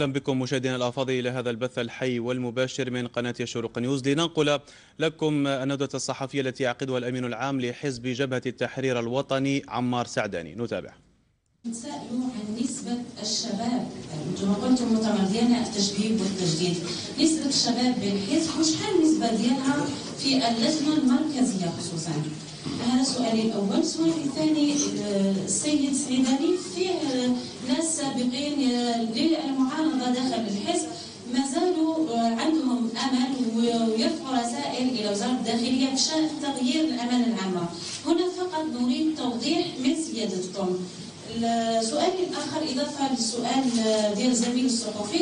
أهلا بكم مشاهدينا الافاضل إلى هذا البث الحي والمباشر من قناة شروق نيوز لننقل لكم الندوه الصحفية التي يعقدها الأمين العام لحزب جبهة التحرير الوطني عمار سعداني. نتابع. نتساءلوا عن نسبة الشباب أنتم قلتم مؤتمر ديالنا التشبيب والتجديد نسبة الشباب بالحزب وشحال النسبة ديالها في اللجنة المركزية خصوصا. هذا سؤالي الأول سؤالي الثاني السيد سعيداني فيه ناس سابقين للمعارضة داخل الحزب ما زالوا عندهم امل ويرفعوا رسائل إلى وزارة الداخلية بشأن تغيير الامانه العامة. هنا فقط نريد توضيح من سيادتكم السؤال الآخر إضافة للسؤال ديال الزميل الصحفي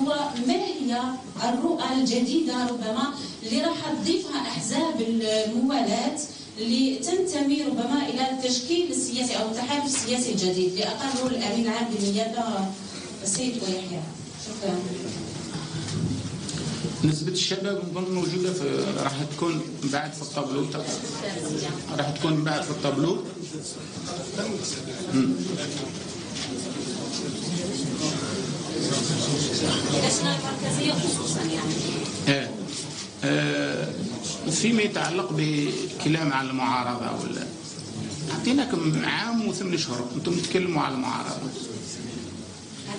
هو ما هي الرؤى الجديدة ربما اللي راح تضيفها أحزاب الموالاه اللي تنتمي ربما إلى التشكيل السياسي أو التحالف السياسي الجديد اللي اقره الامين العام بالنيابه السيد ويحيى. شكرا. نسبة الشباب نظن موجودة في راح تكون بعد في الطابلو. راح تكون بعد في الطابلو. اللجنه المركزية خصوصا يعني. إيه. آه، فيما يتعلق بكلام عن المعارضة ولا أعطيناكم عام وثمان شهور أنتم تتكلموا على المعارضة.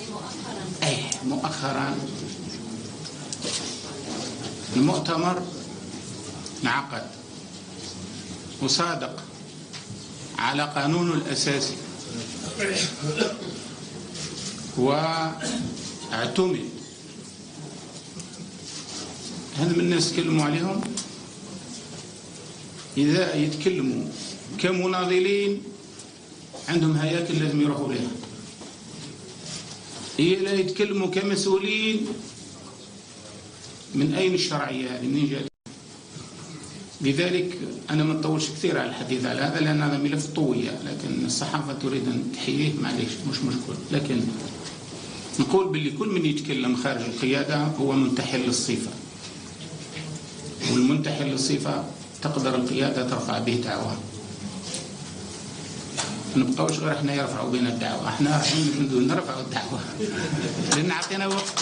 مؤخرا. إيه مؤخرا. المؤتمر انعقد وصادق على قانونه الأساسي واعتمد. هذا من الناس تكلموا عليهم؟ إذا يتكلموا كمناضلين عندهم هياكل لازم يروحوا لها. إذا يتكلموا كمسؤولين من أين الشرعية هذه؟ منين جات لذلك أنا ما نطولش كثير على الحديث على هذا لأن هذا ملف طوية لكن الصحافة تريد أن تحييه معليش مش مشكل. لكن نقول باللي كل من يتكلم خارج القيادة هو منتحل للصفة والمنتحل للصفة تقدر القيادة ترفع به دعوة. نبقاوش غير إحنا يرفعوا بنا الدعوة. إحنا رايحين نرفعوا الدعوة. لأن عطينا وقت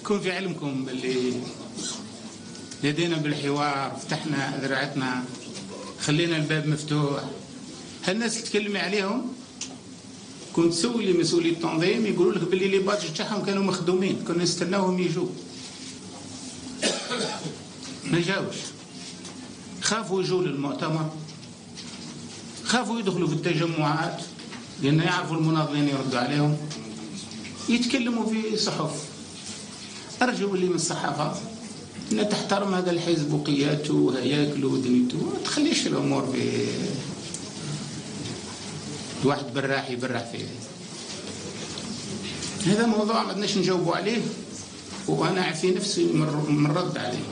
يكون في علمكم باللي لدينا بالحوار فتحنا ذراعتنا خلينا الباب مفتوح. هالناس اللي تكلمي عليهم؟ كنت تسوي لي مسؤولي التنظيم يقولوا لك باللي لي بادج تاعهم كانوا مخدومين كنا نستناوهم يجوا. ما جاوش. خافوا يجوا للمؤتمر. خافوا يدخلوا في التجمعات لأن يعرفوا المناضلين يردوا عليهم. يتكلموا في صحف. أرجو اللي من الصحافة أن تحترم هذا الحزب وقيادته وهياكله ودنيته. ما تخليش الأمور في الواحد براح يبرح فيه هذا موضوع ما بدناش نجاوبوا عليه. وأنا أعفي نفسي من الرد عليه.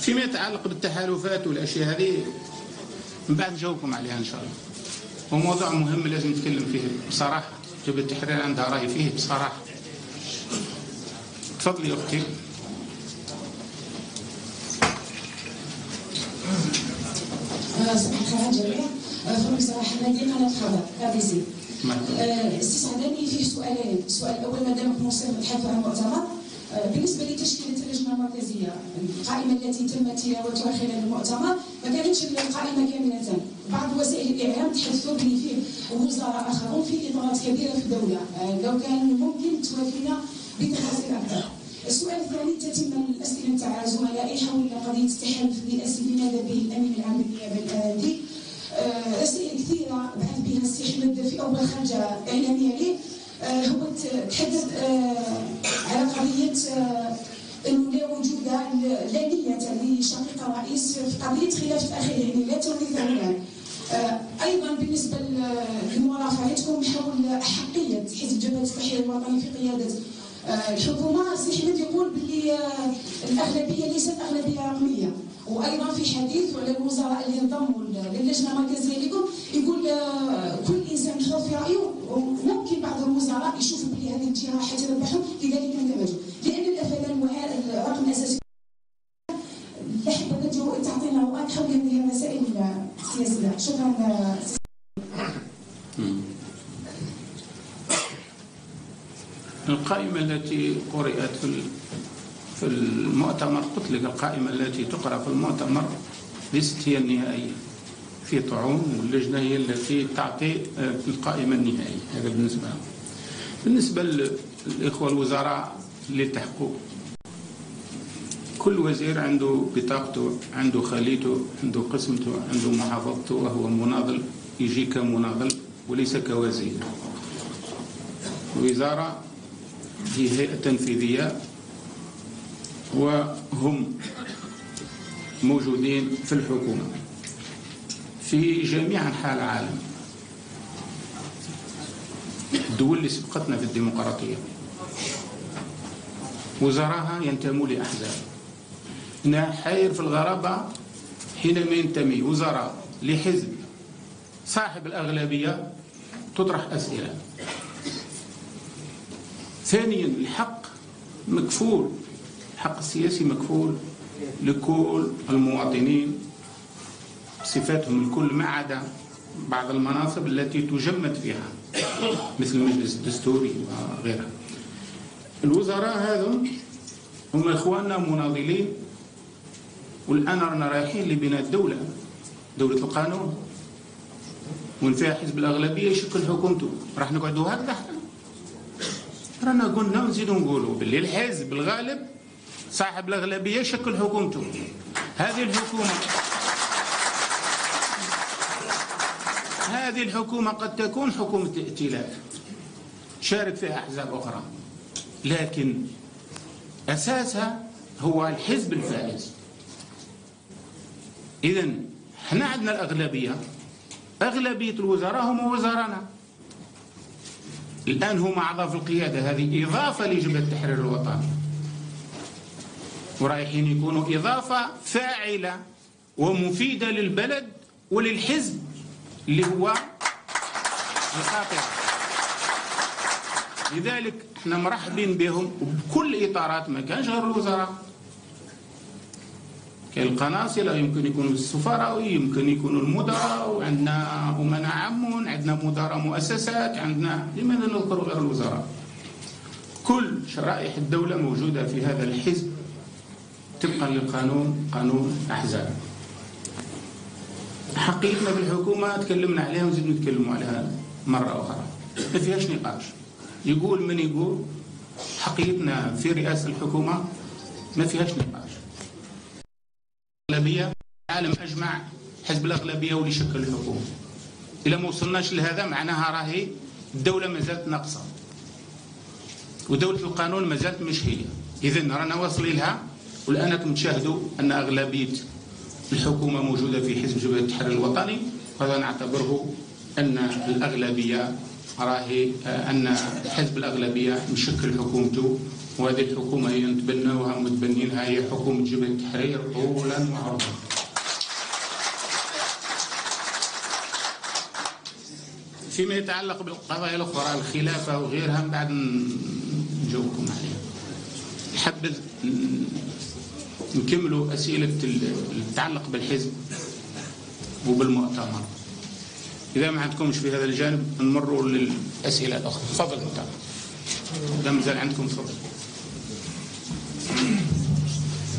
فيما يتعلق بالتحالفات والأشياء هذه من بعد نجاوبكم عليها إن شاء الله. هو موضوع مهم لازم نتكلم فيه بصراحة. جبهة التحرير عندها رأي فيه بصراحة. تفضلي أختي. صباح الخير على الجميع فرنسا حمادي قناة خبر كابيسي استسعدني فيه سؤالين السؤال الأول مادام كنوصل نتحدث عن المؤتمر بالنسبة لتشكيلة اللجنة المركزية القائمة التي تم تلاوتها خلال المؤتمر ما كانتش القائمة كاملة. بعض وسائل الإعلام تحدثوا بلي فيه وزراء آخرون في اضرارات كبيرة في الدولة. لو كان ممكن توافينا بتفاصيل أكثر. السؤال الثاني تتم الأسئلة نتاع زملائي حول قضية التحالف الرئاسي لماذا به الأمين العام بالنيابه الاهلي رسائل كثيرة بعث بها السي أحمد في أول خرجة إعلامية ليه هو تحدث على قضية إنه لا وجود لا نية لشقيق الرئيس في قضية خلاف الاخير يعني لا توريث الان أيضا بالنسبة لمرافعتكم حول احقيه حزب جبهة التحرير الوطني في قيادة الحكومة. سي حمد يقول باللي الأغلبية ليست أغلبية رقمية. وأيضا في حديث على الوزراء اللي انضموا للجنة المركزيه لكم يقول آه، كل إنسان يشرط في رأيه ممكن بعض الوزراء يشوفوا بلي هذه الجراحه تربحهم لذلك اندمجوا لأن الأفلام رقم اساسي احببت جو تعطينا اوقات حول هذه المسائل السياسيه شكرا آه، القائمة التي قرأت في المؤتمر قلت لك القائمة التي تقرأ في المؤتمر ليست هي النهائية. في طعون واللجنة هي التي تعطي آه، القائمة النهائية. هذا بالنسبة لهم. بالنسبة للإخوة الوزراء اللي التحقوا كل وزير عنده بطاقته عنده خليته عنده قسمته عنده محافظته وهو مناضل يجي كمناضل وليس كوزير. الوزارة هي هيئة تنفيذية وهم موجودين في الحكومة في جميع أنحاء العالم. الدول اللي سبقتنا في الديمقراطية. وزراها ينتموا لأحزاب. حير في الغرابة حينما ينتمي. وزراء لحزب صاحب الأغلبية تطرح أسئلة. ثانيا الحق مكفول الحق السياسي مكفول لكل المواطنين. صفاتهم الكل ما عدا بعض المناصب التي تجمد فيها مثل المجلس الدستوري وغيرها. الوزراء هذم هم إخواننا مناضلين والآن رانا رايحين لبناء الدولة دولة القانون. وين فيها حزب الأغلبية يشكل حكومته راح نقعدوا هكذا رانا قلنا ونزيدوا نقولوا باللي الحزب الغالب صاحب الأغلبية يشكل حكومته. هذه الحكومة هذه الحكومة قد تكون حكومة ائتلاف. شارك فيها أحزاب أخرى. لكن أساسها هو الحزب الفائز. اذا إحنا عندنا الأغلبية. أغلبية الوزراء هم وزرانا. الآن هم أعضاء في القيادة. هذه إضافة لجبهة التحرير الوطني ورايحين يكونوا إضافة فاعلة ومفيدة للبلد وللحزب اللي هو الخاطئ لذلك إحنا مرحبين بهم وبكل إطارات ما كانش غير الوزراء. كاين القناصله يمكن يكونوا السفراء يمكن يكونوا المدراء وعندنا امناء عامون عندنا مدراء مؤسسات عندنا لماذا نذكر غير الوزراء؟ كل شرائح الدولة موجودة في هذا الحزب طبقا للقانون قانون أحزاب. حقيقتنا في الحكومة تكلمنا عليها ونزيد نتكلموا عليها مرة أخرى. ما فيهاش نقاش. يقول من يقول حقيقتنا في رئاسة الحكومة ما فيهاش نقاش. الأغلبية العالم أجمع حزب الأغلبية واللي يشكل الحكومة. إذا ما وصلناش لهذا معناها راهي الدولة ما زالت ناقصة. ودولة القانون ما زالت مش هي. إذا رانا واصلين لها. والآن تشاهدوا أن أغلبية الحكومة موجودة في حزب جبهة التحرير الوطني وهذا نعتبره أن الأغلبية راهي أن حزب الأغلبية مشكل حكومته وهذه الحكومة هي نتبناوها متبنينها هي حكومة جبهة التحرير طولا وعرضا. فيما يتعلق بالقضايا الأخرى الخلافة وغيرها من بعد نجاوبكم عليها. حبذ نكملوا أسئلة اللي تتعلق بالحزب وبالمؤتمر. إذا ما عندكمش في هذا الجانب نمروا للأسئلة الأخرى. تفضل أنت إذا مازال عندكم تفضل.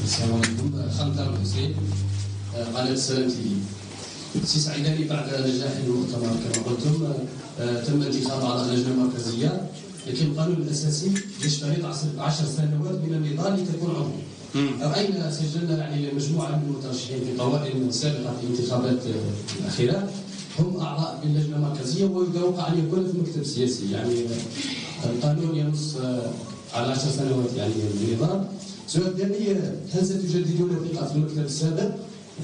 السلام عليكم. خالد الحسين قناة السلام تي سي سعيداني بعد نجاح المؤتمر كما قلتم آه، تم انتخاب اعضاء لجنة مركزية. لكن القانون الأساسي يشترط 10 سنوات من النضال لتكون عضو. راينا سجلنا يعني مجموعة من المترشحين في قوائم سابقة في الانتخابات الأخيرة؟ هم أعضاء باللجنه المركزية ويتوقع ان يكون في المكتب السياسي يعني القانون ينص على 10 سنوات يعني من النضال السؤال الثاني هل ستجددون الثقه في المكتب السابق؟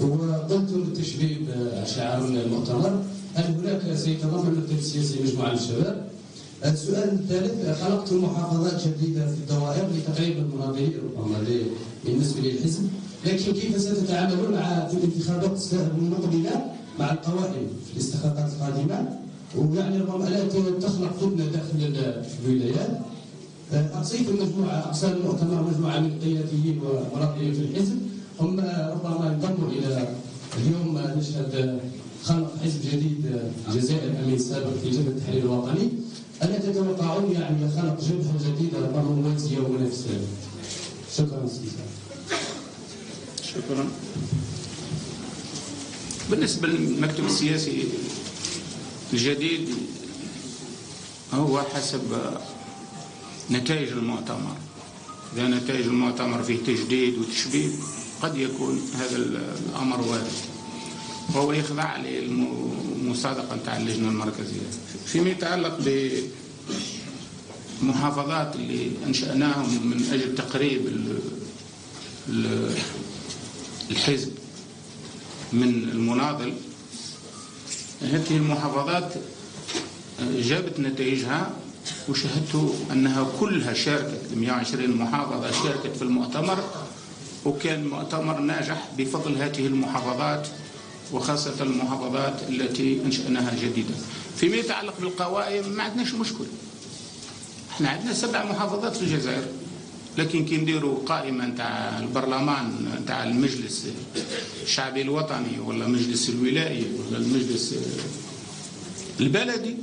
وقلتم بالتشبيه بشعار المؤتمر هل هناك سيتضمن المكتب السياسي مجموعة من الشباب السؤال الثالث خلقت محافظات جديده في الدوائر لتقريب المناضلين ربما بالنسبة للحزب. لكن كيف ستتعاملون مع في الانتخابات المقبله مع القوائم في الاستخدامات القادمة؟ ويعني ربما لا تخلق فتنة داخل الولايات. اقصيت مجموعة أقسام المؤتمر مجموعة من القياديين ومراقبين في الحزب. هم ربما انضموا إلى اليوم نشهد خلق حزب جديد الجزائر الامين السابق في جبهة التحرير الوطني. ألا تتوقعون يعني خلق جبهة جديدة موازية ومنافسة؟ شكرا سيدي. شكرا. بالنسبة للمكتب السياسي الجديد هو حسب نتائج المؤتمر. إذا نتائج المؤتمر فيه تجديد وتشبيب قد يكون هذا الأمر وارد. وهو يخضع للمصادقة نتاع اللجنة المركزية. فيما يتعلق بالمحافظات اللي أنشأناهم من أجل تقريب الحزب من المناضل هذه المحافظات جابت نتائجها وشهدت أنها كلها شاركت 120 محافظة شاركت في المؤتمر وكان مؤتمر ناجح بفضل هذه المحافظات وخاصة المحافظات التي أنشأناها جديدة فيما يتعلق بالقوائم ما عندناش مشكل. إحنا عندنا سبع محافظات في الجزائر. لكن كي نديروا قائمة نتاع البرلمان نتاع المجلس الشعبي الوطني ولا المجلس الولائي ولا المجلس البلدي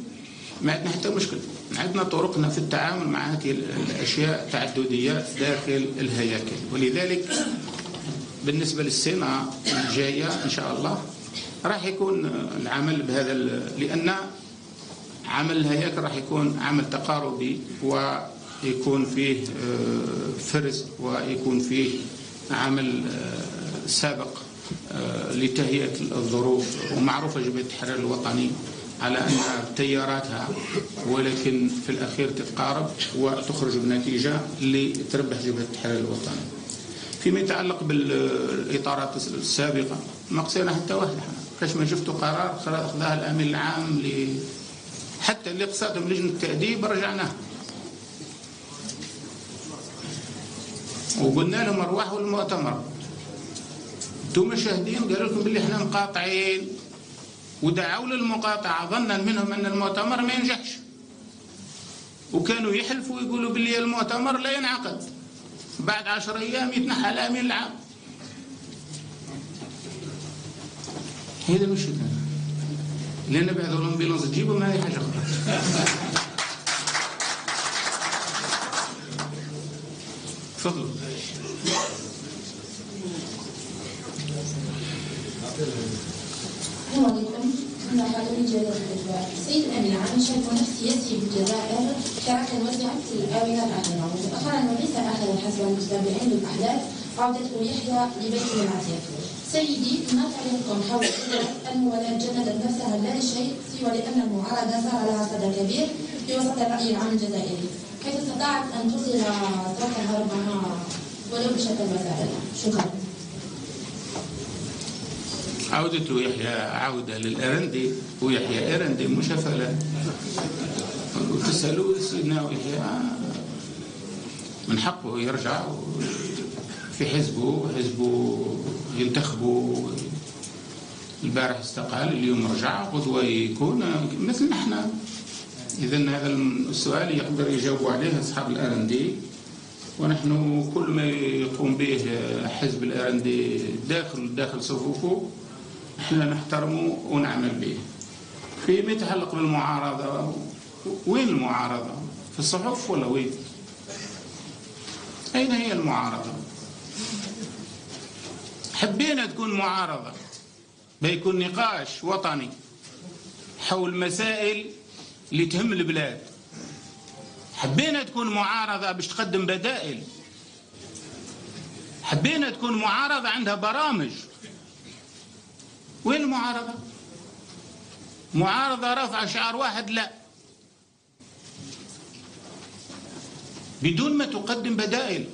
ما عندنا حتى مشكل. عندنا طرقنا في التعامل مع هذه الأشياء تعددية داخل الهياكل. ولذلك بالنسبة للسنة الجاية إن شاء الله راح يكون العمل بهذا لأن عمل الهياكل راح يكون عمل تقاربي ويكون فيه آه، فرز ويكون فيه عمل آه، سابق آه، لتهيئة الظروف. ومعروفة جبهة التحرير الوطني على أنها تياراتها ولكن في الأخير تتقارب وتخرج بنتيجة لتربح جبهة التحرير الوطني. فيما يتعلق بالإطارات السابقة ما قصينا حتى واحد إحنا كاش ما شفتوا قرار أخذها الأمين العام ل حتى اللي قصادهم لجنة التأديب رجعناه وقلنا لهم ارواحوا المؤتمر أنتم شاهدين قالوا لكم باللي إحنا مقاطعين. ودعوا للمقاطعة ظنا منهم أن المؤتمر ما ينجحش. وكانوا يحلفوا ويقولوا باللي المؤتمر لا ينعقد. بعد عشر أيام يتنحى الأمين العام. هذا مش لأن بعد الأمبيلانس تجيبوا ما هي حاجة أخرى تفضلوا السلام عليكم أنا حاضرين جلالة الإجواء السيد الأمين عام شاف نفس سياسي بالجزائر كركا وزعت في الآونة الأخيرة ومؤخرا وليس آخر حسب المتابعين للأحداث عودة يحيى لبيت المعزية. سيدي ما تعليقكم حول فكرة الموالاة جددت نفسها لا لشيء سوى لأن المعارضة صار لها صدى كبير في وسط الرأي العام الجزائري حيث استطاعت أن تصل صوتها ربما ولو بشكل مسائل شكرا. عودة يحيى عودة للأرندي ويحيى أرندي مشفلة. وتسألوا سيدنا يحيى. من حقه يرجع في حزبه حزبه ينتخبوا البارح استقال اليوم رجع غدوة يكون. مثل نحن إذا هذا السؤال يقدر يجاوبوا عليه أصحاب الأرندي. ونحن كل ما يقوم به حزب الأرندي داخل داخل صفوفه إحنا نحترمه ونعمل به. فيما يتعلق بالمعارضة وين المعارضة؟ في الصحف ولا وين؟ أين هي المعارضة؟ حبينا تكون معارضة بيكون نقاش وطني حول مسائل اللي تهم البلاد. حبينا تكون معارضة باش تقدم بدائل. حبينا تكون معارضة عندها برامج. وين المعارضة؟ معارضة رفع شعار واحد لا. بدون ما تقدم بدائل.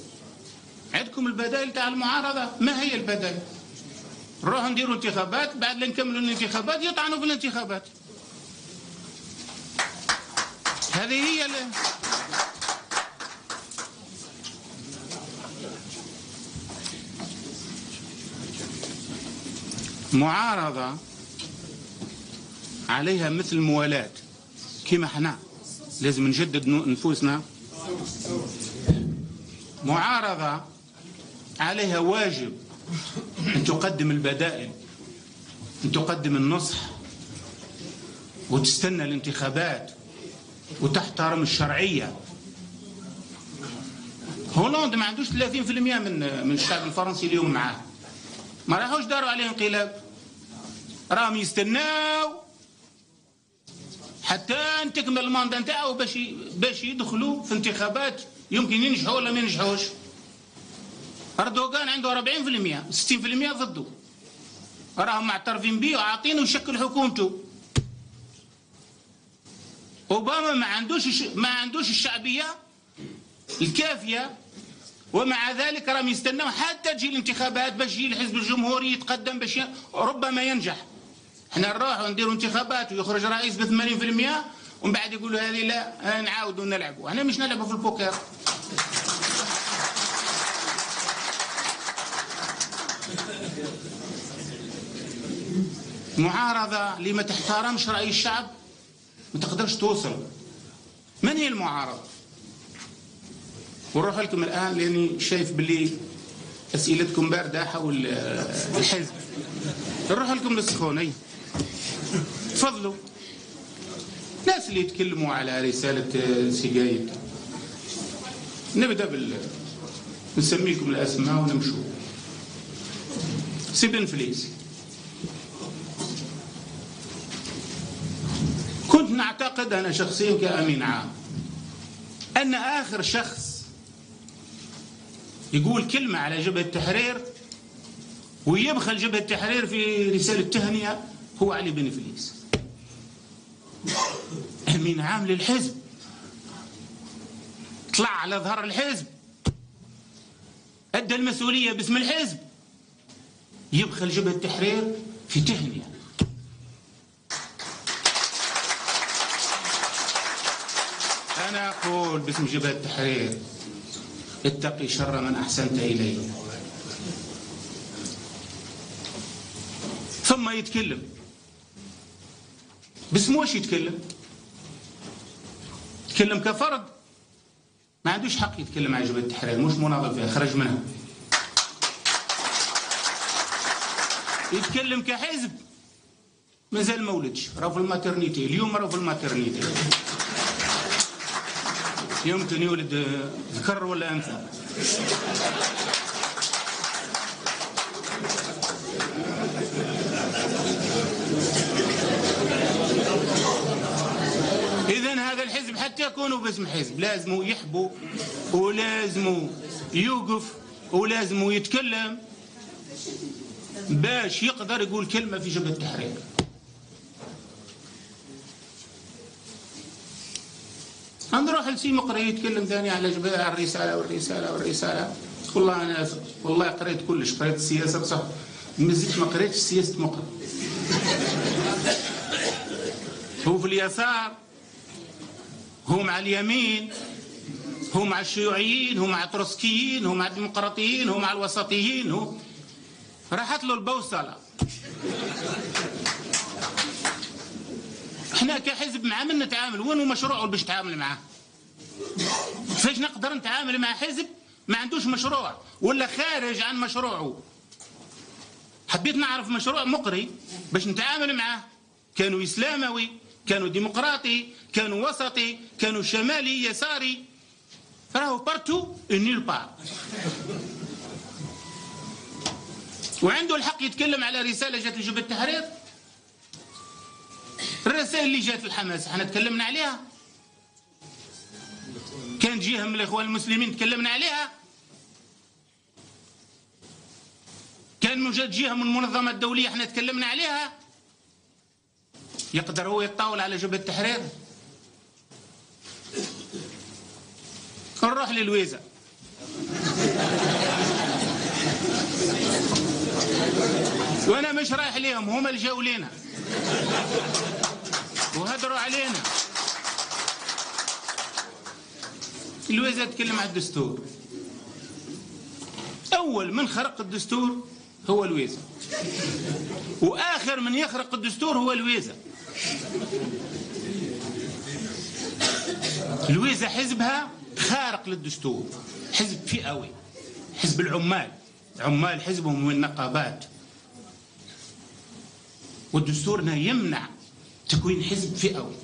عندكم البدائل تاع المعارضة؟ ما هي البدائل؟ نروحوا نديروا انتخابات بعد نكملوا الانتخابات يطعنوا في الانتخابات. هذه هي معارضة عليها مثل موالاة كما إحنا لازم نجدد نفوسنا. معارضة عليها واجب أن تقدم البدائل أن تقدم النصح وتستنى الانتخابات وتحترم الشرعية. هولندا ما عندوش 30% من من الشعب الفرنسي اليوم معاه. ما راحوش داروا عليه انقلاب. راهم يستناو حتى تكمل الماندا نتاعو باش باش يدخلوا في انتخابات يمكن ينجحوا ولا ما ينجحوش. أردوغان عنده 40% 60% ضده راهم معترفين به وعاطينه يشكل حكومته. أوباما ما عندوش ما عندوش الشعبية الكافية ومع ذلك راهم يستناو حتى تجي الانتخابات باش يجي الحزب الجمهوري يتقدم باش ربما ينجح. إحنا نروح ونديروا انتخابات ويخرج رئيس ب 80% ومن بعد يقولوا هذه لا نعاودوا نلعبوا إحنا مش نلعبوا في البوكر معارضة اللي ما تحترمش رأي الشعب ما تقدرش توصل. من هي المعارضة؟ ونروح لكم الآن لأني شايف باللي أسئلتكم باردة حول الحزب. نروح لكم للسخونية تفضلوا. الناس اللي يتكلموا على رسالة سجايد نبدأ بال نسميكم الأسماء ونمشوا. سيبن فليس. كنت نعتقد أنا شخصيا كأمين عام أن آخر شخص يقول كلمة على جبهة التحرير ويبخل جبهة التحرير في رسالة تهنئة هو علي بن فليس أمين عام للحزب. طلع على ظهر الحزب. أدى المسؤولية باسم الحزب. يبخل جبهة التحرير في تهنئة. أنا أقول باسم جبهة التحرير اتقي شر من أحسنت إليه. ثم يتكلم. باسم وش يتكلم؟ يتكلم كفرد. ما عندوش حق يتكلم عن جبهة التحرير مش مناضل فيها خرج منها. يتكلم كحزب. مازال ما ولدش راه في ال maternité اليوم راه في ال maternité. يمكن يولد ذكر ولا أنثى؟ اذا هذا الحزب حتى يكونوا باسم حزب. لازم يحبوا ولازم يوقف ولازم يتكلم باش يقدر يقول كلمة في جبهة التحرير. نروح لسي مقري يتكلم ثاني على جبهة الرسالة والرسالة والرسالة والله أنا والله قريت كلش قريت السياسة بصح. مزيت ما قريتش سياسة مقري هو في اليسار هو مع اليمين هو مع الشيوعيين هو مع التروسكيين هو مع الديمقراطيين هو مع الوسطيين هو راحت له البوصلة. إحنا كحزب مع من نتعامل. وين مشروعه باش نتعامل معاه؟ فاش نقدر نتعامل مع حزب ما عندوش مشروع ولا خارج عن مشروعه. حبيت نعرف مشروع مقري باش نتعامل معاه. كانوا إسلاموي كانوا ديمقراطي كانوا وسطي كانوا شمالي يساري. راهو partout nulle part وعنده الحق يتكلم على رسالة جات لجبهة التحرير. الرسائل اللي جات الحماس إحنا تكلمنا عليها. كان جهة من الإخوان المسلمين تكلمنا عليها. كان موجود جهة من المنظمة الدولية إحنا تكلمنا عليها. يقدر هو يتطاول على جبهة التحرير. نروح للويزة. وأنا مش رايح ليهم هم اللي جاوا لينا. وهدروا علينا. الوزير تكلم عن الدستور. أول من خرق الدستور هو الويزة وآخر من يخرق الدستور هو الويزة الويزة حزبها خارق للدستور. حزب فئوي. حزب العمال. عمال حزبهم من والدستورنا يمنع تكوين حزب فئوي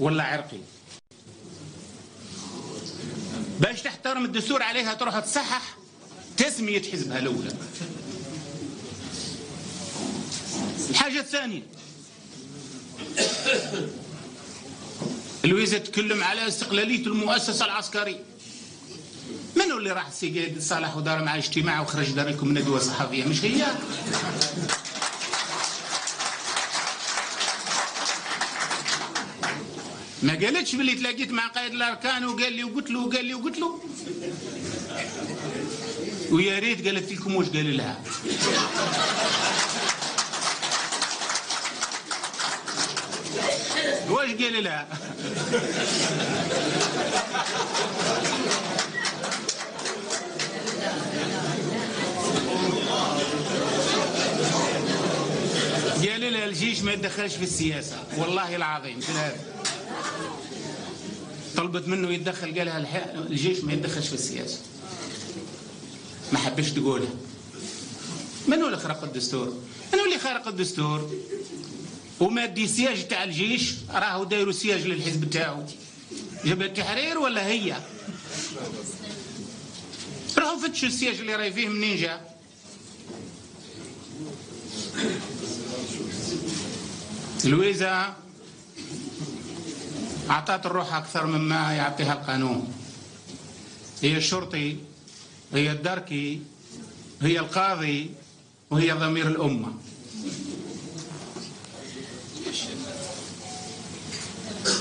ولا عرقي. باش تحترم الدستور عليها تروح تصحح تسمية حزبها الأولى. الحاجة الثانية الويزة تكلم على استقلالية المؤسسة العسكرية. من اللي راح السيد صالح ودار مع اجتماع وخرج دار لكم ندوة صحفية؟ مش هي؟ ما قالتش باللي تلاقيت مع قائد الأركان وقال لي وقلت له وقال لي وقلت له. ويا ريت قالت لكم واش قال لها. واش قال لها؟ قال لها الجيش ما يتدخلش في السياسة. والله العظيم مثل هذا؟ طلبت منه يتدخل قالها الجيش ما يتدخلش في السياسة. ما حبش تقولها. من هو اللي خرق الدستور؟ من هو اللي خرق الدستور؟ ومادي سياج تاع الجيش؟ راهو دايروا سياج للحزب تاعو. جبهة التحرير ولا هي؟ راهو فتشوا السياج اللي راهي فيه منين جا؟ الويزة أعطت الروح أكثر مما يعطيها القانون. هي الشرطي هي الدركي هي القاضي وهي ضمير الأمة.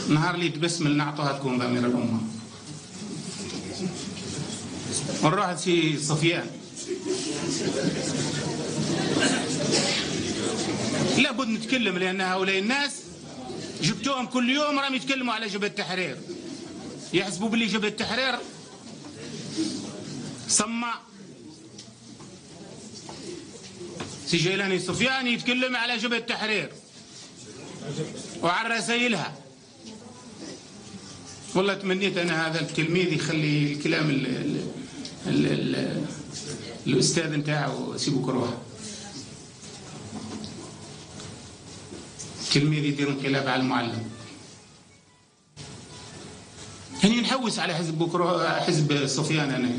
نهار اللي تبسمل نعطوها تكون ضمير الأمة. ونروح لسي صفيان. لابد نتكلم لأن هؤلاء الناس جبتوهم كل يوم راهم يتكلموا على جبهة التحرير. يحسبوا باللي جبهة التحرير صماء سي جيلاني سفيان يتكلم على جبهة التحرير وعلى رسائلها. والله تمنيت أنا هذا التلميذ يخلي الكلام ال ال ال ال الأستاذ نتاعو سيبوك تلميذ يدير انقلاب على المعلم. يعني نحوس على حزب بكرة حزب سفيان أنا.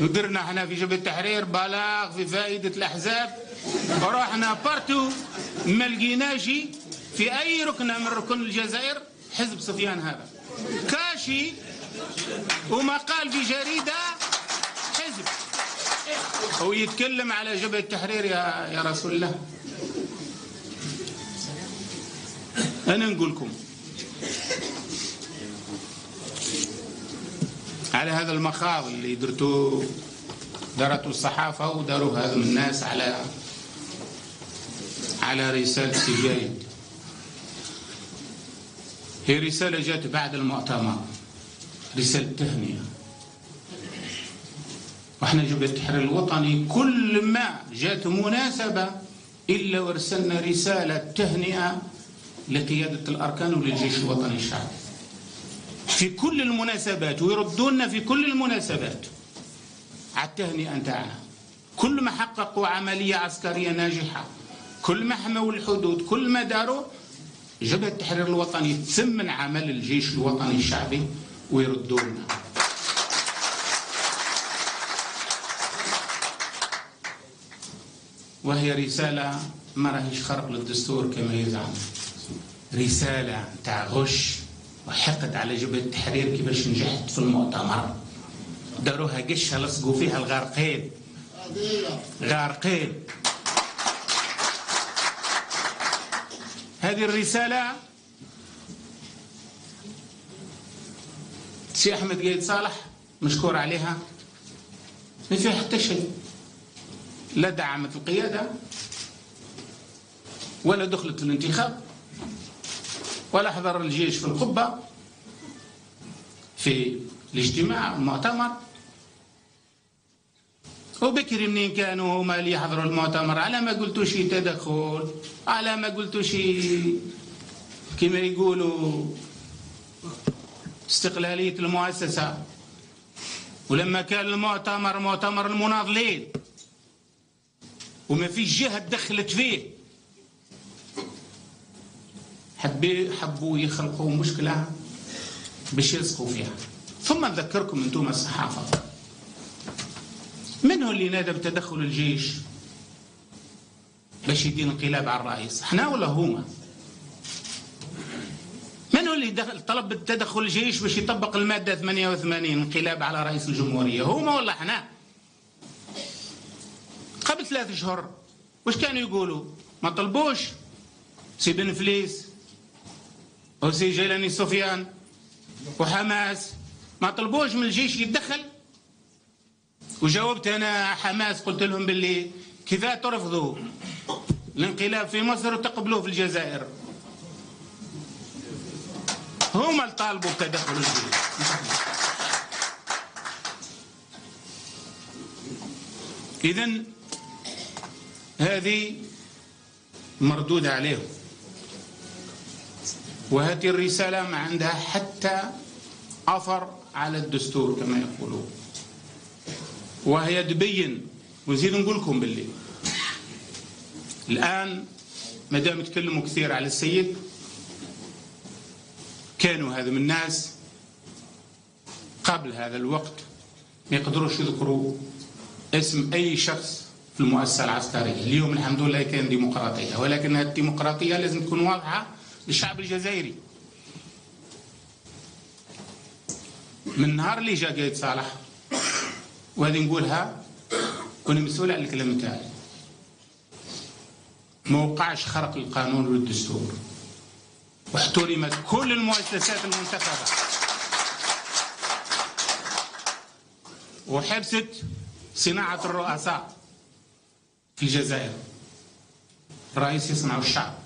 ودرنا إحنا في جبهة التحرير بلاغ في فائدة الأحزاب. ورحنا بارتو ما لقيناش في أي ركن من ركن الجزائر حزب سفيان هذا. كاشي وما قال في جريدة حزب. هو يتكلم على جبهة التحرير يا, يا رسول الله. أنا نقول لكم. على هذا المخاض اللي درتوه درتوا الصحافة وداروا هذا الناس على على رسالة سجايد هي رسالة جات بعد المؤتمر. رسالة تهنئة. وإحنا جبهة التحرير الوطني كل ما جات مناسبة إلا ورسلنا رسالة تهنئة لقيادة الأركان وللجيش الوطني الشعبي. في كل المناسبات ويردونا في كل المناسبات. على التهنئة نتاعنا كل ما حققوا عملية عسكرية ناجحة كل ما حموا الحدود كل ما داروا جبهة التحرير الوطني تثمن عمل الجيش الوطني الشعبي ويردونا. وهي رسالة ما راهيش خرق للدستور كما يزعم. رسالة تاع غش وحقد على جبهة التحرير كيفاش نجحت في المؤتمر. داروها قشة لصقوا فيها الغارقين غارقين هذه الرسالة سي أحمد قايد صالح مشكور عليها. ما فيها حتى شيء. لا دعمت القيادة ولا دخلت الانتخاب. ولا حضر الجيش في القبة في الاجتماع المؤتمر. وبكري منين كانوا هما اللي يحضروا المؤتمر. على ما قلتوا شي تدخل على ما قلتوا شي كما يقولوا استقلالية المؤسسة. ولما كان المؤتمر مؤتمر المناضلين. وما فيش جهة دخلت فيه. حبي حبوا يخلقوا مشكلة باش يلصقوا فيها. ثم نذكركم أنتم الصحافة. من هو اللي نادى بتدخل الجيش باش يدين انقلاب على الرئيس؟ إحنا ولا هما؟ من هو اللي طلب بالتدخل الجيش باش يطبق المادة 88 انقلاب على رئيس الجمهورية؟ هما ولا إحنا قبل ثلاث شهور وش كانوا يقولوا؟ ما طلبوش. سي بن فليس وسي جيلاني سفيان وحماس. ما طلبوش من الجيش يتدخل؟ وجاوبت أنا حماس قلت لهم باللي كذا ترفضوا الانقلاب في مصر وتقبلوه في الجزائر. هما اللي طالبوا بتدخل الجيش. اذا هذه مردودة عليهم. وهذه الرسالة ما عندها حتى أثر على الدستور كما يقولون. وهي تبين ونزيد نقول لكم باللي. الآن ما دام يتكلموا كثير على السيد كانوا هذا من الناس قبل هذا الوقت ما يقدروش يذكروا اسم أي شخص في المؤسسة العسكرية. اليوم الحمد لله كان ديمقراطية ولكن هذه الديمقراطية لازم تكون واضحة للشعب الجزائري. من نهار اللي جاء قايد صالح وهذه نقولها وأنا مسؤول على الكلام تاعي. ما وقعش خرق القانون والدستور واحترمت كل المؤسسات المنتخبة. وحبست صناعة الرؤساء في الجزائر. الرئيس يصنع الشعب.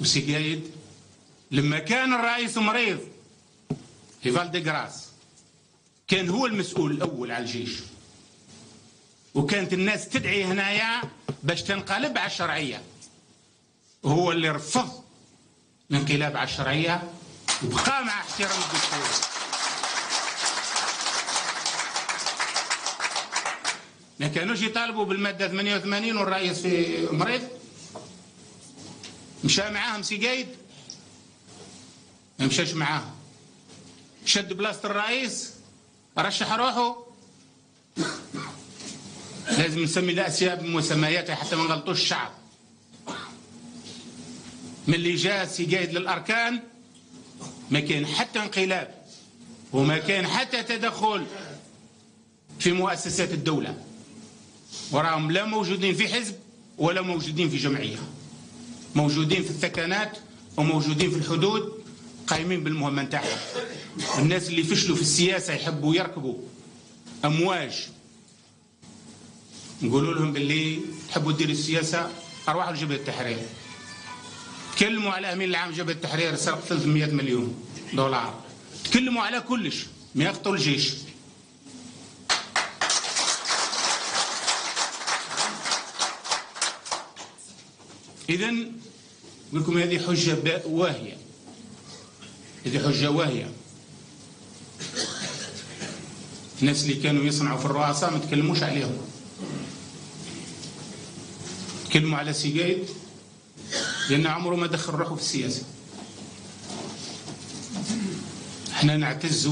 وسيقايد لما كان الرئيس مريض في فالديغراس كان هو المسؤول الأول على الجيش. وكانت الناس تدعي هنايا باش تنقلب على الشرعية. وهو اللي رفض الانقلاب على الشرعية وبقى مع احترام الدستور. ما كانوش يطالبوا بالمادة 88 والرئيس في مريض. مشى معاهم سيقايد ما مشاش معاهم. شد بلاصة الرئيس؟ رشح روحه؟ لازم نسمي الأشياء بمسمياتها حتى ما نغلطوش الشعب. من اللي جاء سيقايد للأركان ما كان حتى انقلاب وما كان حتى تدخل في مؤسسات الدولة. وراهم لا موجودين في حزب ولا موجودين في جمعية. موجودين في الثكنات وموجودين في الحدود قايمين بالمهمة نتاعهم. الناس اللي فشلوا في السياسة يحبوا يركبوا أمواج. نقولوا لهم باللي تحبوا ديروا السياسة أرواحوا لجبهة التحرير. تكلموا على أمين العام جبهة التحرير سرق 300 مليون دولار. تكلموا على كلش ما يقتل الجيش. إذا لكم هذه حجة واهية. هذه حجة واهية. الناس اللي كانوا يصنعوا في الرؤساء ما تكلموش عليهم. تكلموا على سيجايد لأن عمره ما دخل روحه في السياسة. إحنا نعتز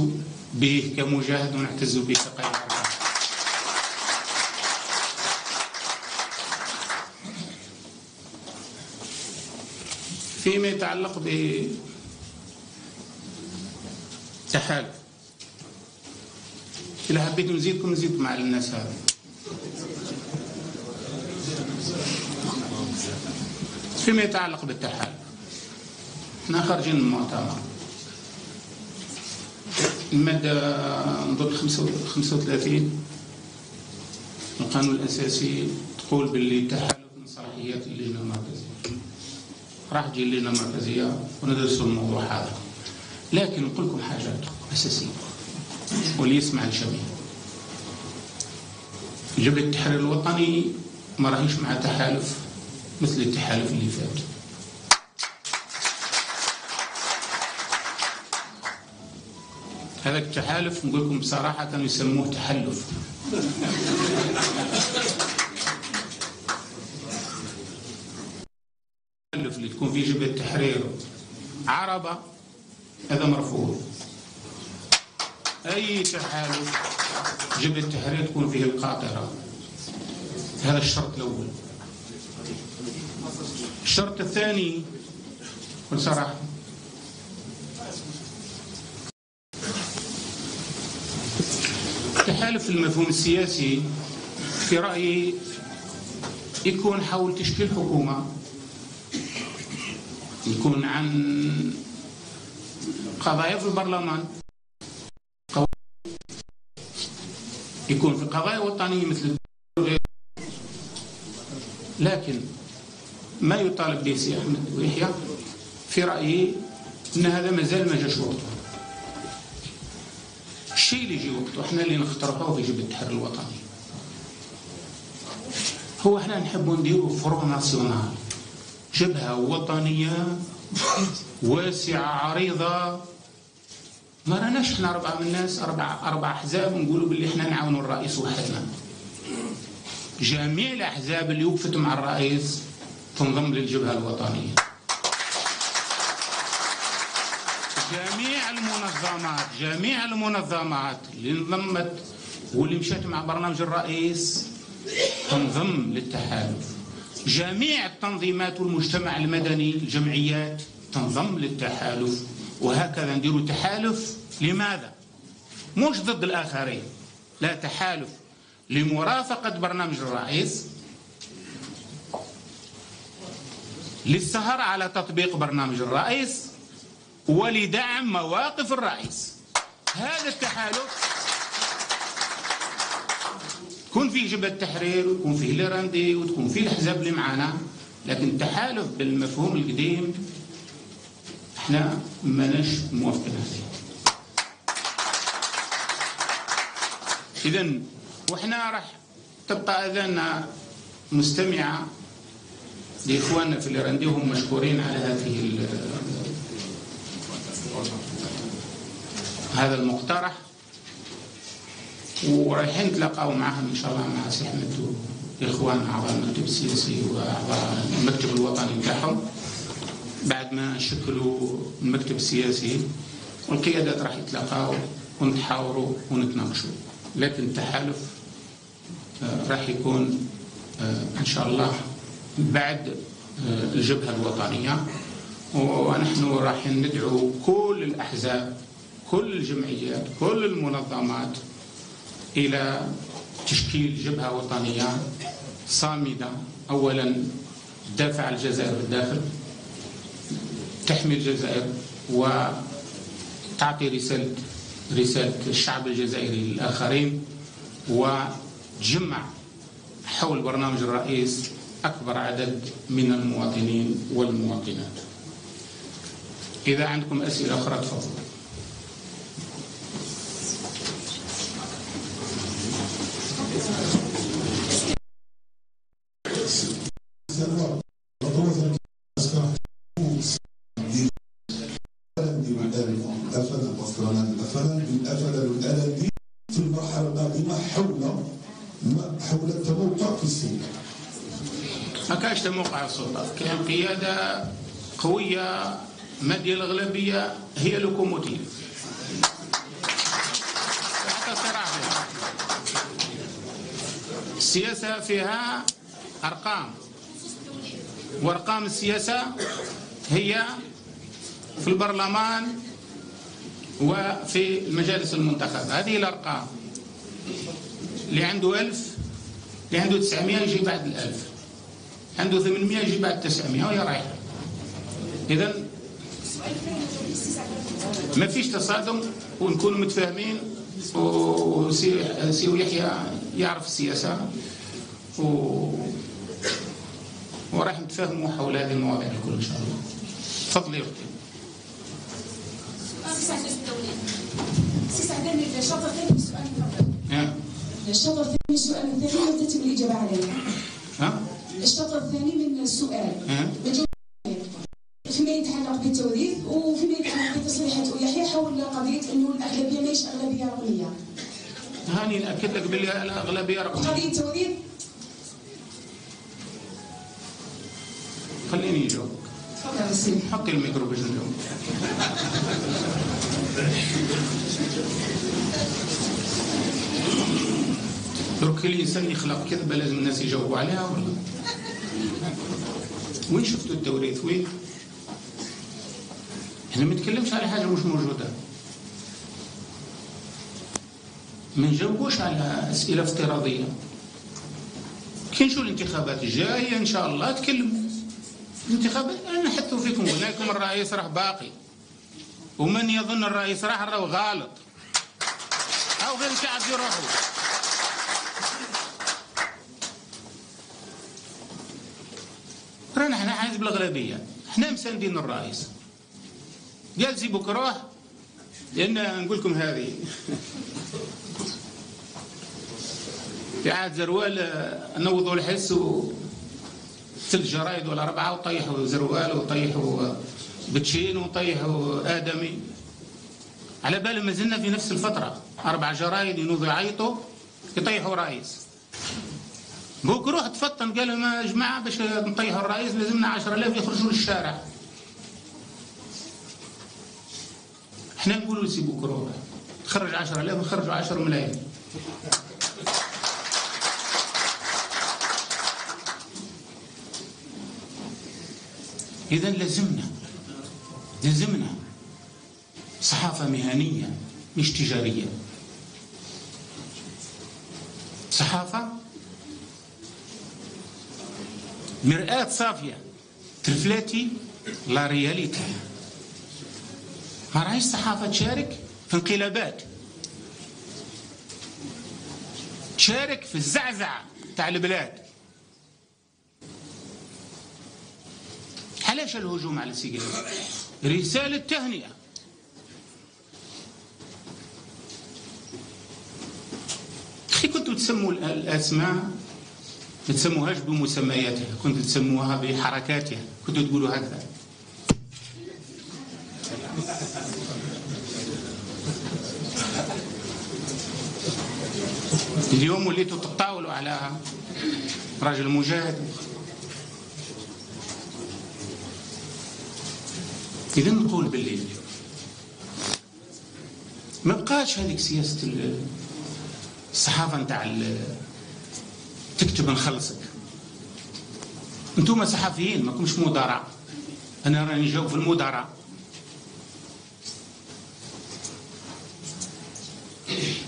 به كمجاهد ونعتز به كقائد. فيما يتعلق بتحالف إذا حبيتوا نزيدكم نزيدكم مع الناس هذا. فيما يتعلق بالتحالف. إحنا خارجين من المؤتمر. المادة نظن 35 القانون الأساسي تقول باللي التحالف من صلاحيات اللجنة المركزية راح تجي لنا مركزية وندرسوا الموضوع هذا. لكن نقول لكم حاجات أساسية واللي يسمع الجميع. جبهة التحرير الوطني ما راهيش مع تحالف مثل التحالف اللي فات. هذا التحالف نقول لكم بصراحة كانوا يسموه تحلف اللي تكون في عربة هذا مرفوض. أي تحالف جبهة التحرير تكون فيه القاطرة؟ هذا الشرط الأول. الشرط الثاني بكل صراحة. التحالف المفهوم السياسي في رأيي يكون حول تشكيل حكومة. يكون عن قضايا في البرلمان. يكون في قضايا وطنية مثل لكن ما يطالب به سي أحمد ويحيى في رأيي أن هذا مازال ما جاش وقته. الشيء اللي يجي وقته إحنا اللي نقترحوه في جبهة التحرير الوطني. هو إحنا نحبوا نديروا فرو ناسيونال. جبهة وطنية واسعة عريضة. ما رأناش إحنا أربعة من الناس أربع أربع أحزاب نقولوا باللي إحنا نعاونوا الرئيس وحدنا. جميع الأحزاب اللي وقفت مع الرئيس تنضم للجبهة الوطنية. جميع المنظمات جميع المنظمات اللي انضمت واللي مشات مع برنامج الرئيس تنضم للتحالف. جميع التنظيمات والمجتمع المدني الجمعيات تنضم للتحالف. وهكذا نديروا تحالف لماذا؟ مش ضد الآخرين. لا تحالف لمرافقة برنامج الرئيس. للسهر على تطبيق برنامج الرئيس. ولدعم مواقف الرئيس. هذا التحالف يكون فيه جبهة التحرير ويكون فيه ليراندي وتكون فيه الأحزاب اللي معانا. لكن التحالف بالمفهوم القديم إحنا ماناش موافقين عليه. إذا وإحنا راح تبقى اذاننا مستمعة لإخواننا في الإيراندي وهم مشكورين على هذه هذا المقترح. ورايحين نتلاقاو معهم إن شاء الله مع سي أحمد والاخوان اعضاء المكتب السياسي واعضاء المكتب الوطني بتاعهم. بعد ما نشكلوا المكتب السياسي والقيادات راح يتلاقاو ونتحاوروا ونتناقشوا. لكن التحالف آه، راح يكون آه، إن شاء الله بعد آه، الجبهة الوطنية. ونحن راح ندعو كل الأحزاب كل الجمعيات كل المنظمات إلى تشكيل جبهة وطنية صامدة. اولا تدافع عن الجزائر في الداخل تحمي الجزائر وتعطي رسالة رسالة الشعب الجزائري للآخرين وتجمع حول برنامج الرئيس أكبر عدد من المواطنين والمواطنات. إذا عندكم أسئلة أخرى تفضلوا موقع السلطة. كان قيادة قوية مادية الأغلبية هي لوكوموتيف حتى صراحة السياسة فيها أرقام. وأرقام السياسة هي في البرلمان وفي المجالس المنتخبة هذه الأرقام. اللي عنده ألف اللي عنده 900 يجي بعد الألف. عنده 800 يجي بعد 900 وهي رايحة. اذا ما فيش تصادم ونكون متفاهمين وسي يحيى يعرف السياسة و وراح نتفاهموا حول هذه المواضيع الكل إن شاء الله. تفضلي أختي. الشطر الثاني سؤال الشطر الثاني سؤال لا تتم الإجابة عليه. ها؟ الشطر الثاني من السؤال. حول قضية إنه الأغلبية ماهيش أغلبية رقمية؟ هاني ناكد لك باللي الأغلبية رقمية. قضية توريد خليني نجاوبك تفضل سيدي. حطي الميكرو باش نجاوب درك الانسان يخلق كذبة لازم الناس يجاوبوا عليها ولا؟ وين شفتوا التوريث وين؟ إحنا ما نتكلمش على حاجة مش موجودة. ما نجاوبوش على أسئلة افتراضية؟ كي نشوف الانتخابات الجاية إن شاء الله تكلم. الانتخابات نحثوا فيكم قلنا لكم الرئيس راه باقي. ومن يظن الرئيس راح راه غالط. أو غير شعب يروحوا. رانا إحنا حزب الأغلبية. إحنا مساندين الرئيس. قال سيبوا كروه لأن نقول لكم هذه. في عهد زروال آه، نوضوا الحس و ثلاث جرايد ولا أربعة وطيحوا زروال وطيحوا بتشين وطيحوا آدمي. على بالي ما زلنا في نفس الفترة. أربع جرايد ينوضوا يعيطوا يطيحوا رئيس. بوك تفطن قال لهم يا جماعة باش نطيحوا الرئيس لازمنا 10000 يخرجوا للشارع. إحنا نقولوا سيبوا كورونا. تخرج 10000 نخرجوا 10 ملايين إذا لازمنا لازمنا صحافة مهنية مش تجارية. صحافة مرآة صافية ترفلاتي لا رياليتي ما راهيش صحافة تشارك في انقلابات. تشارك في الزعزعة تاع البلاد. علاش الهجوم على السيجاره رسالة تهنئة. أخي كنتوا تسموا الأسماء ما تسموهاش بمسمياتها كنتوا تسموها بحركاتها كنتوا تقولوا هكذا. اليوم وليتوا تطاولوا على رجل مجاهد. إذا نقول باللي ما بقاش هذيك سياسة الصحافة نتاع تكتب نخلصك. أنتم صحفيين ما كمش مدراء. أنا راني جاوب في المدراء.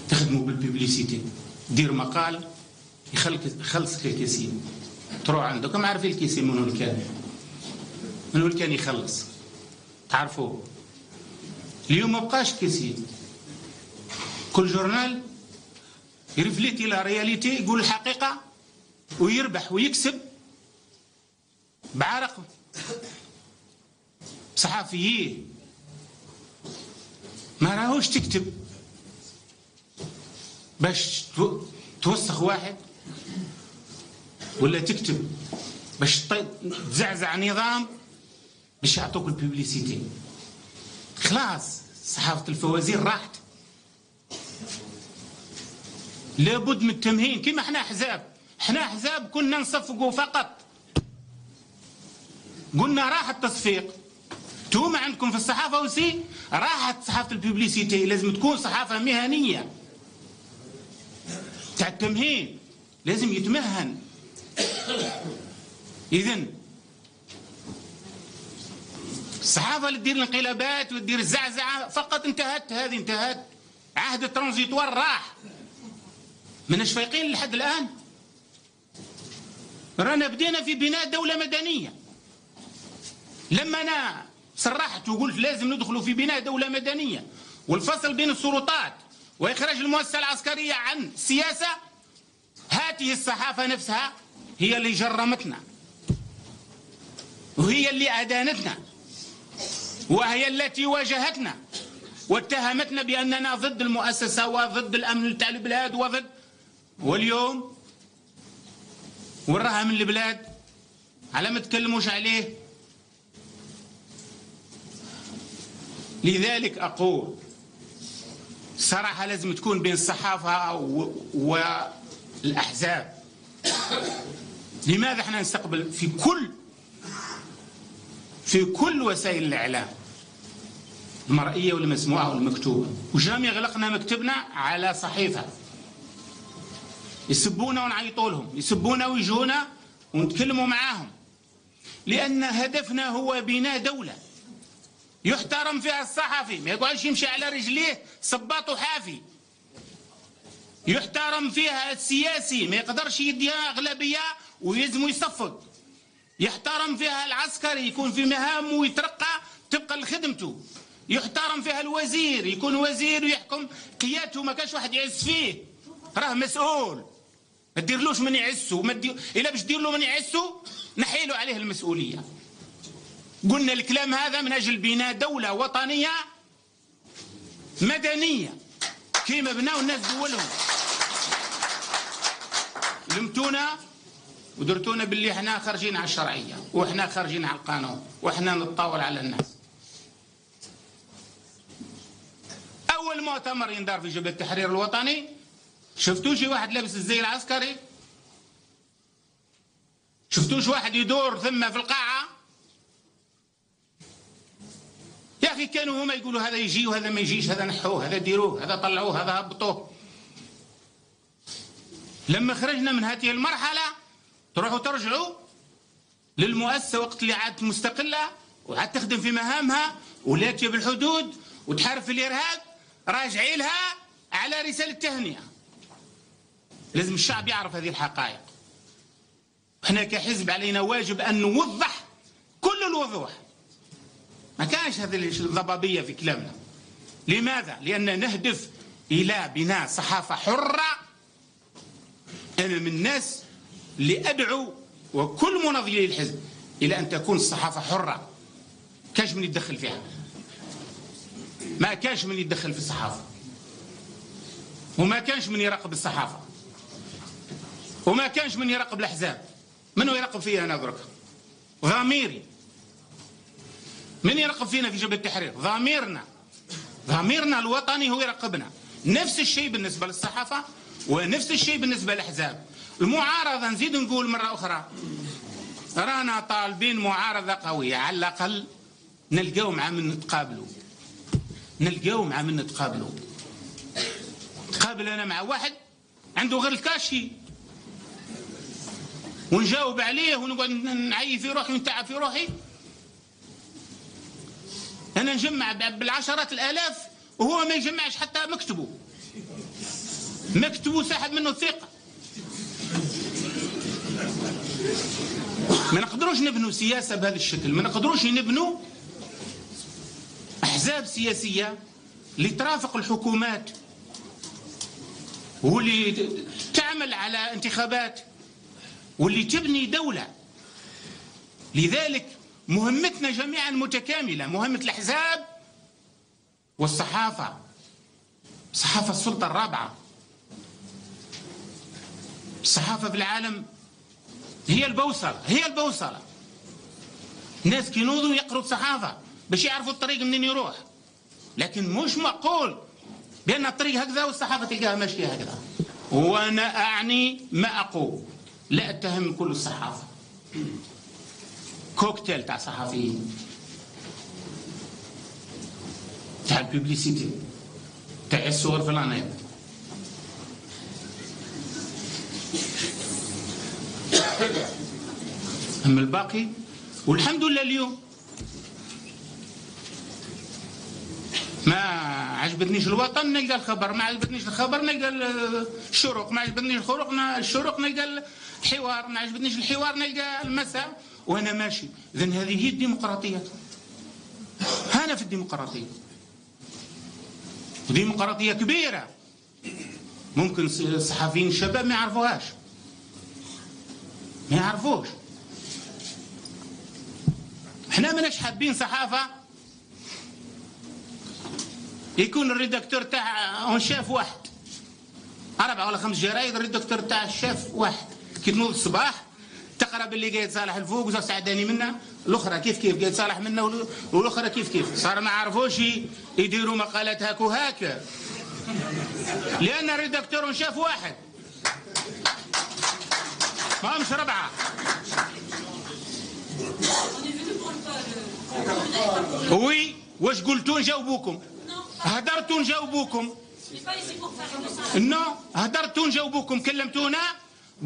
تخدموا بال publicité. دير مقال يخلصك يخلصك الكيسين. تروح عندكم عارفين الكيسين منو اللي كان؟ منو اللي كان يخلص؟ تعرفوا اليوم ما بقاش كيسين. كل journal ي refléter la réalité يقول الحقيقة ويربح ويكسب بعرق صحفيين. ما راهوش تكتب. باش توسخ واحد ولا تكتب باش تزعزع نظام باش يعطوك الببليسيتي خلاص صحافة الفوازير راحت. لابد من التمهين كما إحنا أحزاب. إحنا أحزاب كنا نصفقوا فقط. قلنا راح التصفيق. توم عندكم في الصحافة وسي راحت صحافة الببليسيتي لازم تكون صحافة مهنية. تاع التمهين لازم يتمهن. إذن الصحافة اللي تدير الانقلابات وتدير الزعزعة فقط انتهت هذه انتهت. عهد الترانزيتوار راح. مناش فايقين لحد الآن. رانا بدينا في بناء دولة مدنية. لما أنا صرحت وقلت لازم ندخلوا في بناء دولة مدنية. والفصل بين السلطات. وإخراج المؤسسة العسكرية عن السياسة هاته الصحافة نفسها هي اللي جرمتنا. وهي اللي أدانتنا. وهي التي واجهتنا. واتهمتنا بأننا ضد المؤسسة وضد الأمن تاع البلاد وضد واليوم وراها من البلاد. على ما تكلموش عليه. لذلك أقول صراحة لازم تكون بين الصحافة والأحزاب. لماذا إحنا نستقبل في كل في كل وسائل الإعلام؟ المرئية والمسموعة والمكتوبة. وجامي غلقنا مكتبنا على صحيفة. يسبونا ونعيطوا لهم. يسبونا ويجونا ونتكلموا معاهم. لأن هدفنا هو بناء دولة. يحترم فيها الصحفي ما يقعدش يمشي على رجليه صباط وحافي. يحترم فيها السياسي ما يقدرش يديها أغلبية ويلزم يصفق. يحترم فيها العسكري يكون في مهامه ويترقى طبقا لخدمته. يحترم فيها الوزير يكون وزير ويحكم قيادته ما كانش واحد يعز فيه. راه مسؤول. ما تديرلوش من يعسه ما دير... إلا باش دير له من يعسه نحيلوا عليه المسؤولية. قلنا الكلام هذا من أجل بناء دولة وطنية مدنية. كيما بناو الناس دولهم. لمتونا ودرتونا باللي إحنا خارجين على الشرعية وإحنا خارجين على القانون وإحنا نتطاول على الناس. أول مؤتمر يندار في جبهة التحرير الوطني شفتوا شي واحد لابس الزي العسكري؟ شفتوش واحد يدور ثم في القاعة؟ يا أخي كانوا هما يقولوا هذا يجي وهذا ما يجيش هذا نحوه هذا ديروه هذا طلعوه هذا هبطوه. لما خرجنا من هذه المرحلة تروحوا ترجعوا للمؤسسة وقت اللي عادت مستقلة وعاد تخدم في مهامها ولاتية بالحدود وتحارب في الإرهاب راجعي لها على رسالة تهنئة. لازم الشعب يعرف هذه الحقائق. إحنا كحزب علينا واجب أن نوضح كل الوضوح. ما كانش هذه الضبابية في كلامنا. لماذا؟ لأن نهدف إلى بناء صحافة حرة أنا من الناس اللي أدعو وكل مناضلي للحزب إلى أن تكون الصحافة حرة. كاش من يتدخل فيها. ما كانش من يتدخل في الصحافة. وما كانش من يراقب الصحافة. وما كانش من يراقب الأحزاب. منو يراقب فيها أنا درك ضميري. من يراقب فينا في جبهة التحرير؟ ضميرنا. ضميرنا الوطني هو يراقبنا نفس الشيء بالنسبة للصحافة ونفس الشيء بالنسبة للأحزاب. المعارضة نزيد نقول مرة أخرى رانا طالبين معارضة قوية. على الأقل نلقاو مع من نتقابلوا. نلقاو مع من نتقابلوا. تقابل أنا مع واحد عنده غير الكاشي. ونجاوب عليه ونقعد نعي في روحي ونتعب في روحي. أنا نجمع بالعشرات الآلاف وهو ما يجمعش حتى مكتبه. مكتبه ساحب منه الثقة. ما نقدروش نبنوا سياسة بهذا الشكل. ما نقدروش نبنوا أحزاب سياسية اللي ترافق الحكومات واللي تعمل على انتخابات واللي تبني دولة. لذلك مهمتنا جميعا متكاملة مهمة الأحزاب والصحافة صحافة السلطة الرابعة. الصحافة في العالم هي البوصلة هي البوصلة الناس كينوضوا يقروا الصحافة باش يعرفوا الطريق منين يروح. لكن مش معقول بأن الطريق هكذا والصحافة تلقاها ماشية هكذا. وأنا أعني ما أقول. لا اتهم كل الصحافة. كوكتيل تاع صحفيين. تاع الببليسيتي تاع الصور في الانيب أما الباقي والحمد لله اليوم. ما عجبتنيش الوطن نلقى الخبر. ما عجبتنيش الخبر نلقى الشروق. ما عجبتنيش الخروق الشروق نلقى الحوار. ما عجبتنيش الحوار نلقى المساء. وأنا ماشي. اذا هذه هي الديمقراطية. هنا في الديمقراطية. ديمقراطيه كبيرة. ممكن الصحفيين الشباب ما يعرفوهاش. ما يعرفوش. إحنا ماناش حابين صحافة. يكون ال rédacteur تاع شاف واحد. أربعة ولا خمس جرايد ال rédacteur تاع الشاف واحد. كي تنوض الصباح تقرا باللي قايد صالح الفوق وزوج سعداني منا الأخرى كيف كيف قايد صالح منا والأخرى كيف كيف. صار ما عرفوش يديروا مقالات هاك وهاك لأن ال rédacteur chef واحد. ما همش ربعة. وي واش قلتوا نجاوبوكم؟ هدرتوا نجاوبوكم. انه هدرتوا نجاوبوكم. كلمتونا؟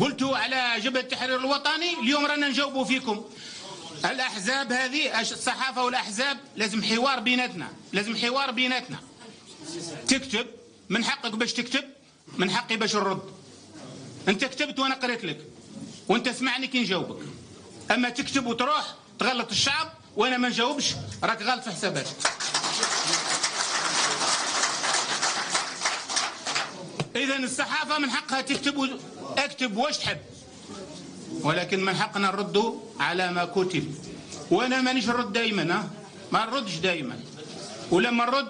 قلتوا على جبهة التحرير الوطني اليوم رانا نجاوبوا فيكم. الأحزاب هذه الصحافة والأحزاب لازم حوار بيناتنا لازم حوار بيناتنا. تكتب من حقك باش تكتب من حقي باش نرد. انت كتبت وأنا قريت لك وانت اسمعني كي نجاوبك. أما تكتب وتروح تغلط الشعب وأنا ما نجاوبش راك غلط في حساباتك. اذا الصحافة من حقها تكتب أكتب واش تحب ولكن من حقنا نردوا على ما كتب. وأنا مانيش نرد دائما ما نردش دائما ولما نرد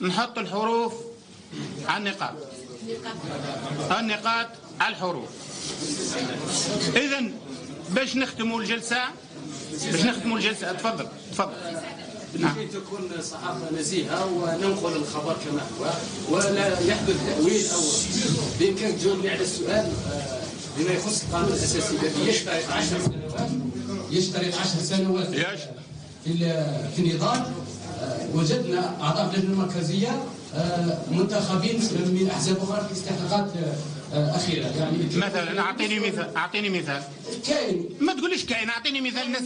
نحط الحروف على النقاط. النقاط على الحروف. اذا باش نختموا الجلسة باش نختموا الجلسة. تفضل تفضل. نعم. تكون صحافة نزيهة وننقل الخبر كما هو ولا يحدث تأويل أو بامكانك تجاوبني على السؤال آه، بما يخص القانون الأساسي. الذي يشترط 10 سنوات يشترط 10 سنوات في النضال. آه، وجدنا أعضاء اللجنه المركزية آه، منتخبين من أحزاب أخرى في استحقاقات اخيره يعني مثلا أعطيني مثال أعطيني مثال. كاين ما تقوليش كاين أعطيني مثال الناس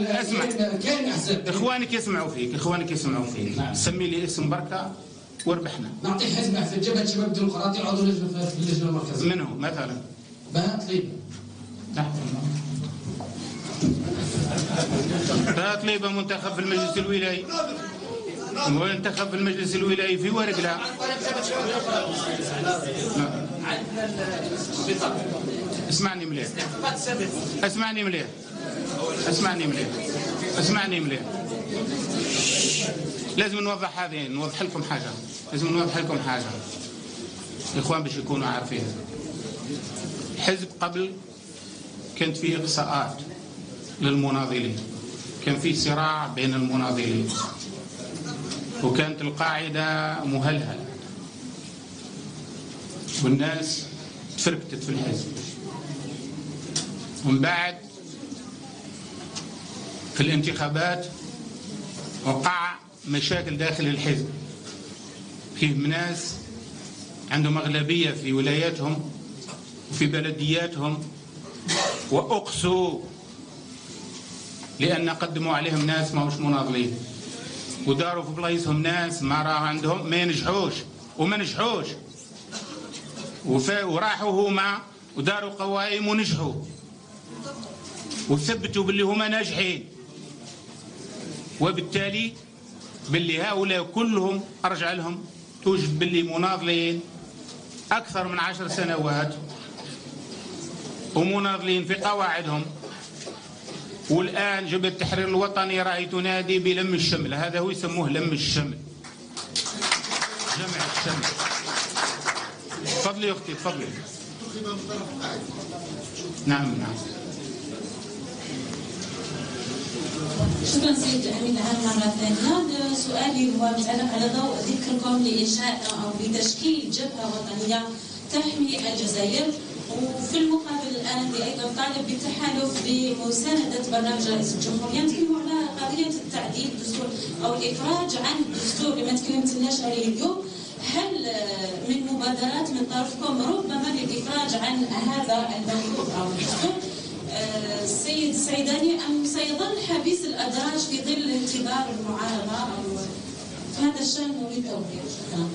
اسمع. كاين احزاب إخوانك يسمعوا فيك إخوانك يسمعوا فيك. نعم. سمي لي اسم بركة وربحنا نعطي حزب احزاب جبهه شباب الديمقراطي عضو لجنه في اللجنه المركزيه من هو؟ مثلا؟ بهاء طليبه نعم. بهاء طليبه منتخب في المجلس الولايي وانتخب في المجلس الولائي في ورقلة. اسمعني مليح. اسمعني مليح. اسمعني مليح. اسمعني مليح. لازم نوضح هذه نوضح لكم حاجة. لازم نوضح لكم حاجة. الإخوان باش يكونوا عارفين. حزب قبل كانت فيه إقصاءات للمناضلين. كان في صراع بين المناضلين. وكانت القاعدة مهلهلة. والناس تفركتت في الحزب. ومن بعد في الانتخابات وقع مشاكل داخل الحزب. فيه ناس عندهم أغلبية في ولاياتهم وفي بلدياتهم. وأقسوا لأن قدموا عليهم ناس ما مش مناضلين. وداروا في بلايصهم ناس ما راه عندهم ما ينجحوش وما نجحوش. وراحوا هما وداروا قوائم ونجحوا. وثبتوا باللي هما ناجحين. وبالتالي باللي هؤلاء كلهم أرجع لهم توجد باللي مناضلين أكثر من عشر سنوات. ومناضلين في قواعدهم. والآن جبهة التحرير الوطني رأي تنادي بلم الشمل. هذا هو يسموه لم الشمل. جمع الشمل. تفضلي أختي تفضلي. نعم نعم. شكرا سيد الامين العام مرة ثانية. سؤالي هو متعلق على ضوء ذكركم لإنشاء أو لتشكيل جبهة وطنية تحمي الجزائر. وفي المقابل الآن أيضا طالب بالتحالف بمساندة برنامج رئيس الجمهوريه نتكلموا على قضية التعديل الدستور أو الافراج عن الدستور اللي ما تكلمتناش عليه اليوم. هل من مبادرات من طرفكم ربما للافراج عن هذا الموضوع أو الدستور؟ آه، السيد السعيداني أم سيظل حبيس الأدراج في ظل انتظار المعارضة أو في هذا الشأن نريد توضيح شكرا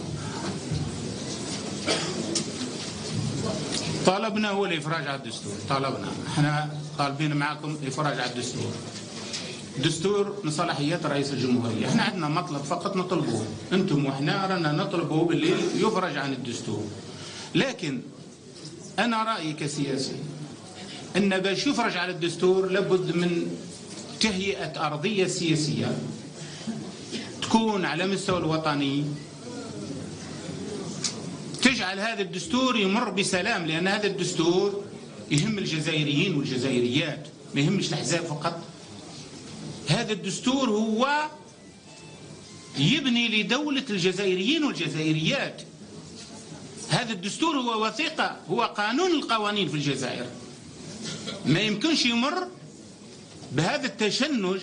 طالبنا هو الإفراج على الدستور طالبنا إحنا طالبين معكم إفراج على الدستور. دستور من صلاحيات رئيس الجمهورية. إحنا عندنا مطلب فقط نطلبوه. أنتم وإحنا رانا نطلبه باللي يفرج عن الدستور. لكن أنا رأيي كسياسي إن باش يفرج على الدستور لابد من تهيئة أرضية سياسية تكون على مستوى الوطني تجعل هذا الدستور يمر بسلام لأن هذا الدستور يهم الجزائريين والجزائريات ما يهمش الأحزاب فقط. هذا الدستور هو يبني لدولة الجزائريين والجزائريات. هذا الدستور هو وثيقة هو قانون القوانين في الجزائر. ما يمكنش يمر بهذا التشنج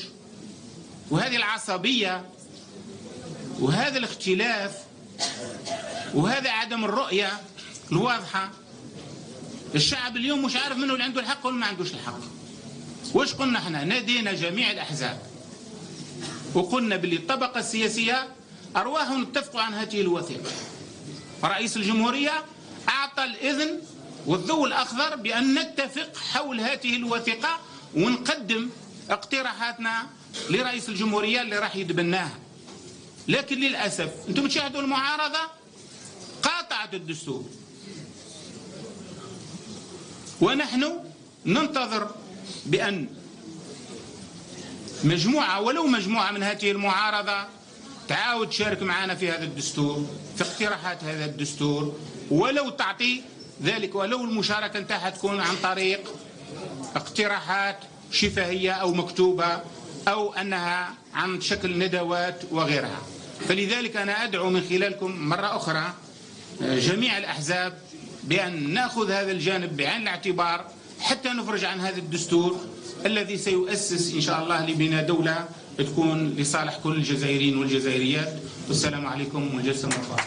وهذه العصبية وهذا الاختلاف وهذا عدم الرؤية الواضحة. الشعب اليوم مش عارف منه اللي عنده الحق ولا ما عندوش الحق. وش قلنا إحنا؟ نادينا جميع الأحزاب. وقلنا باللي الطبقة السياسية أرواحهم اتفقوا عن هذه الوثيقة. رئيس الجمهورية أعطى الإذن والضوء الأخضر بأن نتفق حول هذه الوثيقة ونقدم اقتراحاتنا لرئيس الجمهورية اللي راح يتبناها. لكن للأسف أنتم تشاهدوا المعارضة؟ قاطعت الدستور. ونحن ننتظر بأن مجموعة ولو مجموعة من هذه المعارضة تعاود تشارك معنا في هذا الدستور في اقتراحات هذا الدستور ولو تعطي ذلك ولو المشاركة نتاعها تكون عن طريق اقتراحات شفهية أو مكتوبة أو أنها عن شكل ندوات وغيرها. فلذلك أنا أدعو من خلالكم مرة أخرى جميع الأحزاب بأن نأخذ هذا الجانب بعين الاعتبار حتى نفرج عن هذا الدستور الذي سيؤسس إن شاء الله لبناء دولة تكون لصالح كل الجزائريين والجزائريات. والسلام عليكم والجلسة مرفوعة